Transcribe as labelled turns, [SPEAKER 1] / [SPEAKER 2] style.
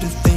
[SPEAKER 1] to think